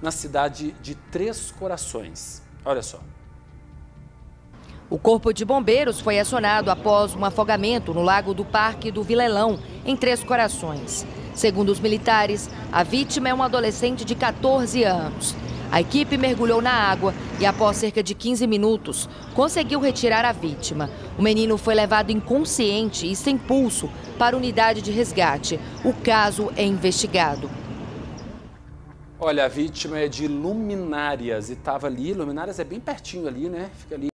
na cidade de Três Corações. Olha só. O Corpo de Bombeiros foi acionado após um afogamento no lago do Parque do Vilelão, em Três Corações. Segundo os militares, a vítima é um adolescente de 14 anos. A equipe mergulhou na água e, após cerca de 15 minutos, conseguiu retirar a vítima. O menino foi levado inconsciente e sem pulso para a unidade de resgate. O caso é investigado. Olha, a vítima é de Luminárias e estava ali. Luminárias é bem pertinho ali, né? Fica ali.